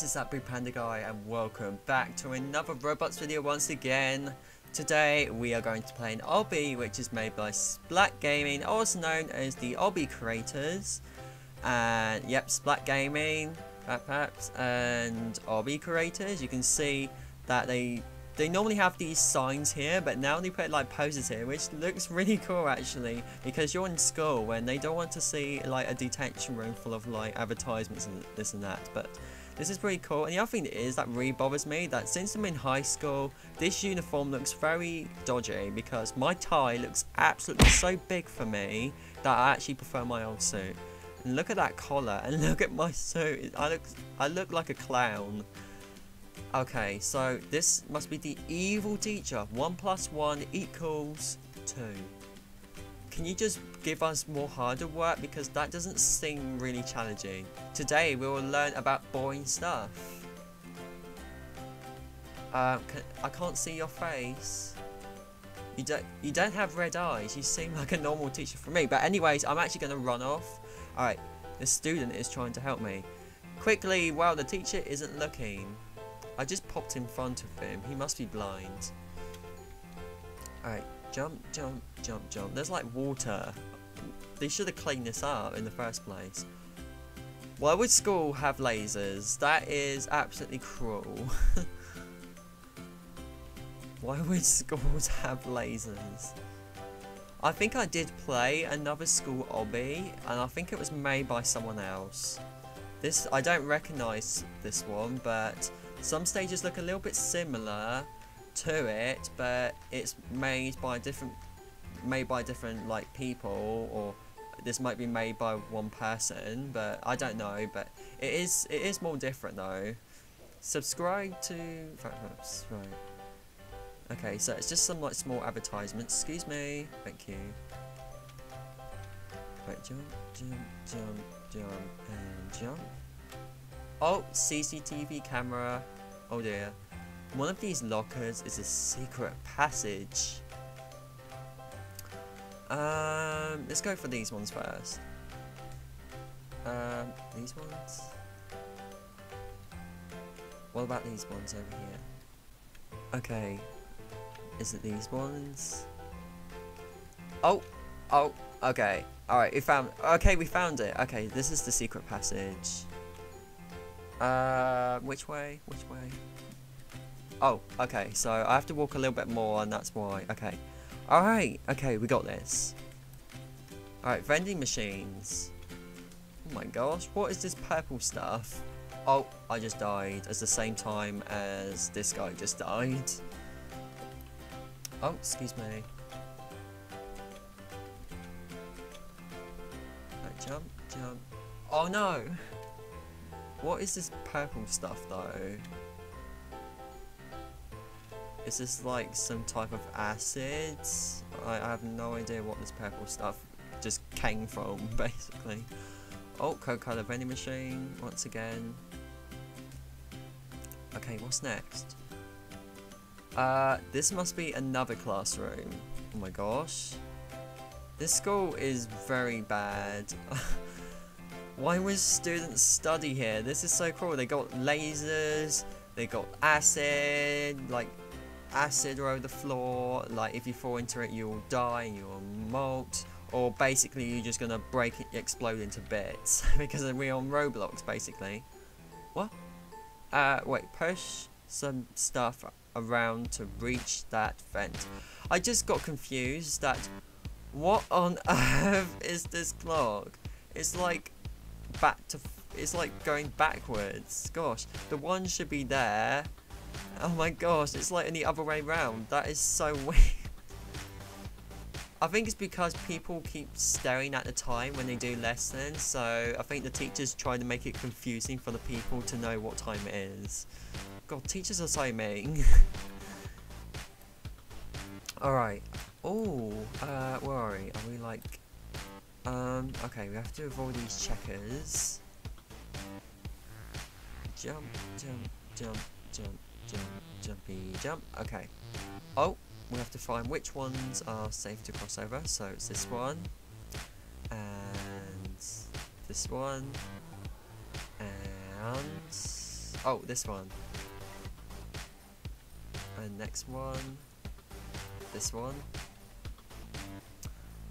this is Blue Panda Guy and welcome back to another Roblox video once again. Today we are going to play an obby which is made by Splat Gaming, also known as the Obby creators. And yep, Splat Gaming, perhaps, and Obby creators. You can see that they they normally have these signs here, but now they put like posters here, which looks really cool actually, because you're in school and they don't want to see like a detention room full of like advertisements and this and that, but this is pretty cool. And the other thing is that really bothers me that since I'm in high school, this uniform looks very dodgy because my tie looks absolutely so big for me that I actually prefer my old suit. And look at that collar and look at my suit. I look I look like a clown. Okay, so this must be the evil teacher. 1 plus 1 equals 2. Can you just give us more harder work because that doesn't seem really challenging. Today we will learn about boring stuff. Uh, can, I can't see your face. You don't, you don't have red eyes. You seem like a normal teacher for me. But anyways, I'm actually going to run off. Alright, the student is trying to help me. Quickly, while the teacher isn't looking. I just popped in front of him. He must be blind. Alright, jump, jump, jump, jump. There's like water. They should have cleaned this up in the first place. Why would school have lasers? That is absolutely cruel. Why would schools have lasers? I think I did play another school obby, and I think it was made by someone else. This I don't recognise this one, but some stages look a little bit similar to it, but it's made by different made by different like people or this might be made by one person, but I don't know. But it is it is more different though. Subscribe to right. Okay, so it's just some like small advertisements. Excuse me. Thank you. Wait, jump, jump, jump, jump, and jump. Oh, CCTV camera. Oh dear. One of these lockers is a secret passage. Um, let's go for these ones first. Um, these ones? What about these ones over here? Okay. Is it these ones? Oh! Oh! Okay. Alright, we found- Okay, we found it. Okay, this is the secret passage. Uh, which way? Which way? Oh, okay, so I have to walk a little bit more and that's why. Okay. Alright, okay, we got this. Alright, vending machines. Oh my gosh, what is this purple stuff? Oh, I just died at the same time as this guy just died. Oh, excuse me. Right, jump, jump. Oh no! What is this purple stuff though? This is this like some type of acid? I, I have no idea what this purple stuff just came from, basically. Oh, Coca-Cola vending machine, once again. Okay, what's next? Uh, this must be another classroom. Oh my gosh. This school is very bad. Why would students study here? This is so cool. They got lasers, they got acid, like acid all over the floor. Like if you fall into it, you'll die and you'll molt. Or basically, you're just gonna break it, explode into bits because we're on Roblox, basically. What? Uh, wait. Push some stuff around to reach that vent. I just got confused. That what on earth is this clock? It's like back to. It's like going backwards. Gosh, the one should be there Oh my gosh, it's like in the other way round. That is so weird. I think it's because people keep staring at the time when they do lessons, so I think the teachers try to make it confusing for the people to know what time it is. God, teachers are so mean. Alright. Oh, uh, where are we? Are we like... Um, okay, we have to avoid these checkers. Jump, jump, jump, jump. Jump, jumpy, jump. Okay. Oh, we have to find which ones are safe to cross over. So it's this one, and this one, and Oh, this one. And next one. This one.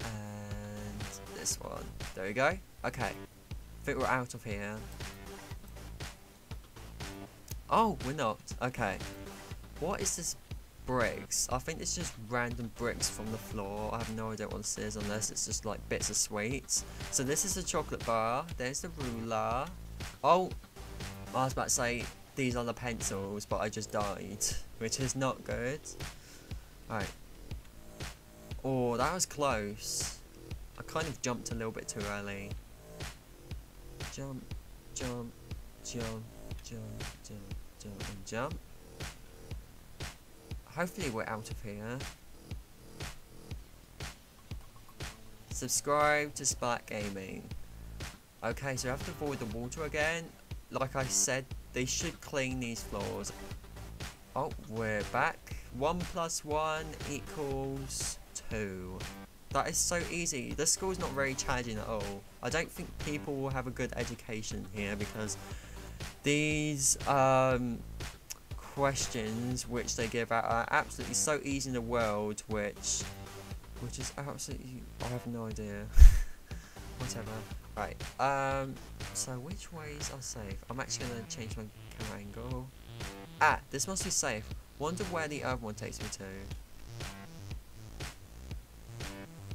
And this one. There we go. Okay. I think we're out of here. Oh, we're not. Okay. What is this bricks? I think it's just random bricks from the floor. I have no idea what this is unless it's just like bits of sweets. So this is a chocolate bar. There's the ruler. Oh, I was about to say these are the pencils, but I just died, which is not good. Alright. Oh, that was close. I kind of jumped a little bit too early. Jump, jump, jump, jump, jump, jump, jump. Hopefully we're out of here. Subscribe to Spark Gaming. Okay, so I have to avoid the water again. Like I said, they should clean these floors. Oh, we're back. 1 plus 1 equals 2. That is so easy. The school's not very challenging at all. I don't think people will have a good education here because these um, questions which they give out are absolutely so easy in the world which which is absolutely I have no idea. Whatever. Right um so which ways are safe? I'm actually gonna change my camera angle. Ah this must be safe. Wonder where the other one takes me to.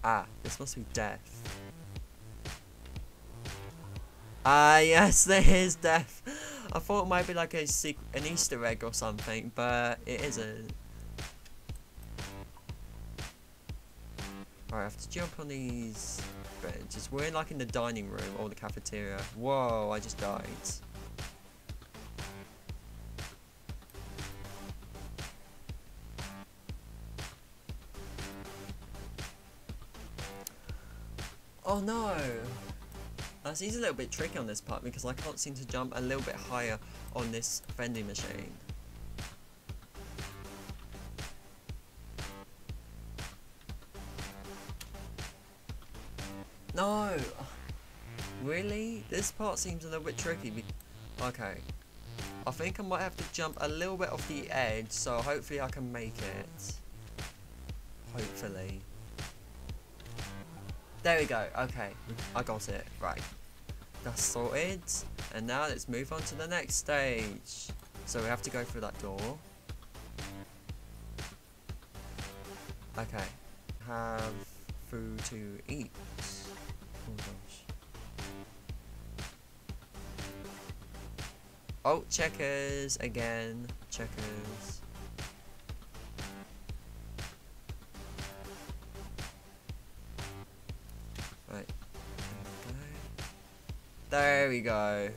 Ah this must be death. Ah yes there is death I thought it might be like a secret, an Easter egg or something, but it isn't. Alright, I have to jump on these benches. We're in like in the dining room or the cafeteria. Whoa, I just died. Oh no! Uh, seems a little bit tricky on this part because I can't seem to jump a little bit higher on this vending machine. No! Really? This part seems a little bit tricky. Okay. I think I might have to jump a little bit off the edge, so hopefully I can make it. Hopefully. There we go. Okay. I got it. Right. That's sorted. And now let's move on to the next stage. So we have to go through that door. Okay. Have food to eat. Oh gosh. Oh, checkers again. Checkers. There we go.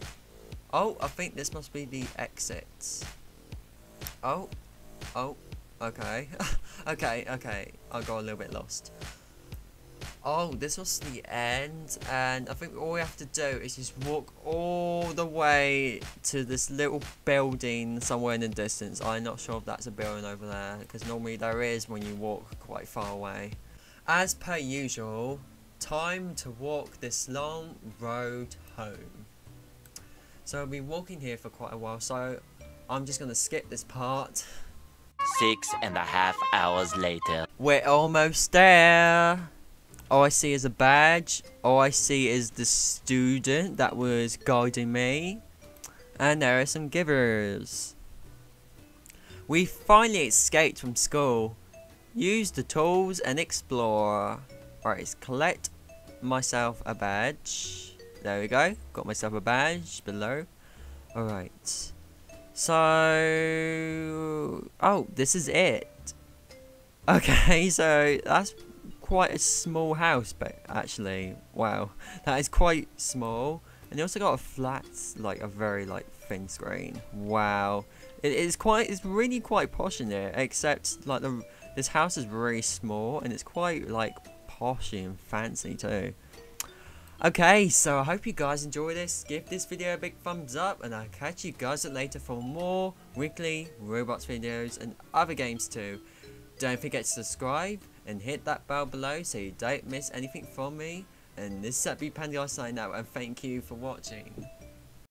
Oh, I think this must be the exit. Oh. Oh. Okay. okay, okay. I got a little bit lost. Oh, this was the end, and I think all we have to do is just walk all the way to this little building somewhere in the distance. I'm not sure if that's a building over there, because normally there is when you walk quite far away. As per usual, time to walk this long road home. So I've been walking here for quite a while, so I'm just gonna skip this part. Six and a half hours later. We're almost there. All I see is a badge. All I see is the student that was guiding me. And there are some givers. We finally escaped from school. Use the tools and explore. Alright, collect myself a badge. There we go. Got myself a badge below. Alright. So... Oh, this is it. Okay, so that's quite a small house, but actually, wow. That is quite small. And you also got a flat, like a very like thin screen. Wow. It is quite, it's really quite posh in here, except like the, this house is very small and it's quite like poshy and fancy too. Okay, so I hope you guys enjoy this. Give this video a big thumbs up and I'll catch you guys later for more weekly Roblox videos and other games too. Don't forget to subscribe and hit that bell below so you don't miss anything from me. And this is Happy Panda signing out and thank you for watching.